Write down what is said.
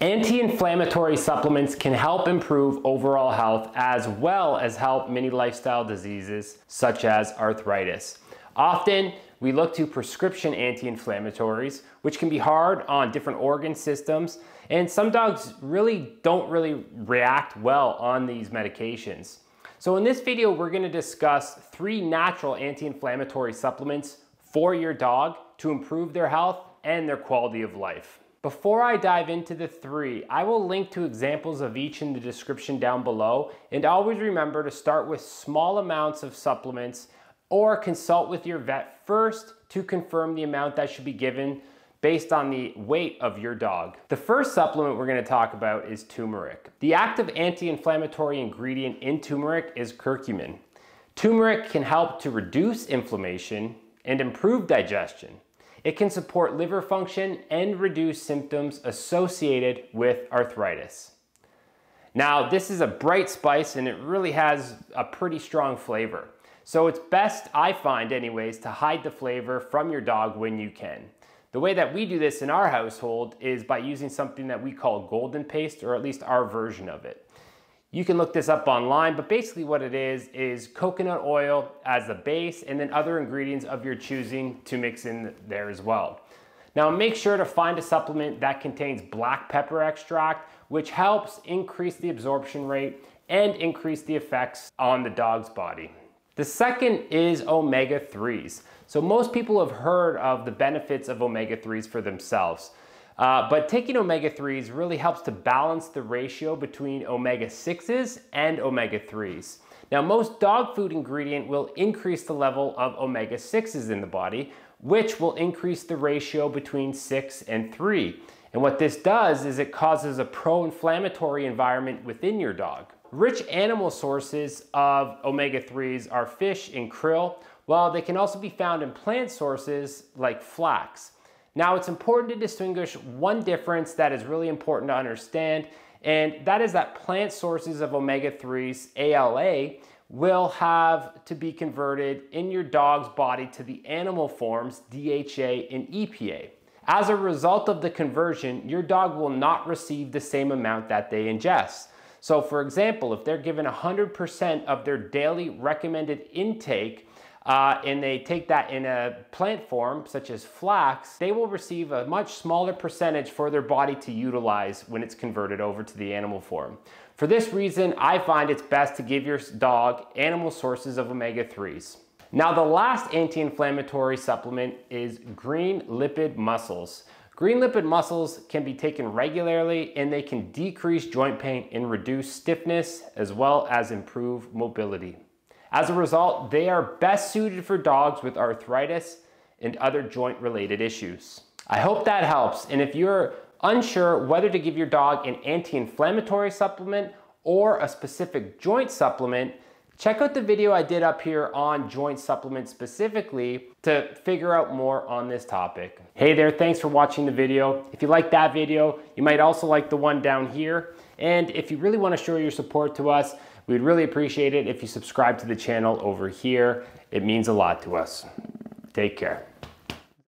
Anti-inflammatory supplements can help improve overall health as well as help many lifestyle diseases such as arthritis. Often, we look to prescription anti-inflammatories, which can be hard on different organ systems, and some dogs really don't really react well on these medications. So in this video, we're gonna discuss three natural anti-inflammatory supplements for your dog to improve their health and their quality of life. Before I dive into the three, I will link to examples of each in the description down below. And always remember to start with small amounts of supplements or consult with your vet first to confirm the amount that should be given based on the weight of your dog. The first supplement we're gonna talk about is turmeric. The active anti-inflammatory ingredient in turmeric is curcumin. Turmeric can help to reduce inflammation and improve digestion. It can support liver function and reduce symptoms associated with arthritis. Now, this is a bright spice and it really has a pretty strong flavor. So it's best, I find anyways, to hide the flavor from your dog when you can. The way that we do this in our household is by using something that we call golden paste, or at least our version of it. You can look this up online, but basically what it is, is coconut oil as the base and then other ingredients of your choosing to mix in there as well. Now make sure to find a supplement that contains black pepper extract, which helps increase the absorption rate and increase the effects on the dog's body. The second is omega-3s. So most people have heard of the benefits of omega-3s for themselves. Uh, but taking omega-3s really helps to balance the ratio between omega-6s and omega-3s. Now, most dog food ingredient will increase the level of omega-6s in the body, which will increase the ratio between 6 and 3. And what this does is it causes a pro-inflammatory environment within your dog. Rich animal sources of omega-3s are fish and krill, while they can also be found in plant sources like flax. Now it's important to distinguish one difference that is really important to understand, and that is that plant sources of omega-3s, ALA, will have to be converted in your dog's body to the animal forms, DHA and EPA. As a result of the conversion, your dog will not receive the same amount that they ingest. So for example, if they're given 100% of their daily recommended intake uh, and they take that in a plant form, such as flax, they will receive a much smaller percentage for their body to utilize when it's converted over to the animal form. For this reason, I find it's best to give your dog animal sources of omega-3s. Now the last anti-inflammatory supplement is green lipid mussels. Green lipid mussels can be taken regularly and they can decrease joint pain and reduce stiffness as well as improve mobility. As a result, they are best suited for dogs with arthritis and other joint related issues. I hope that helps. And if you're unsure whether to give your dog an anti-inflammatory supplement or a specific joint supplement, check out the video I did up here on joint supplements specifically to figure out more on this topic. Hey there, thanks for watching the video. If you like that video, you might also like the one down here. And if you really wanna show your support to us, We'd really appreciate it if you subscribe to the channel over here. It means a lot to us. Take care.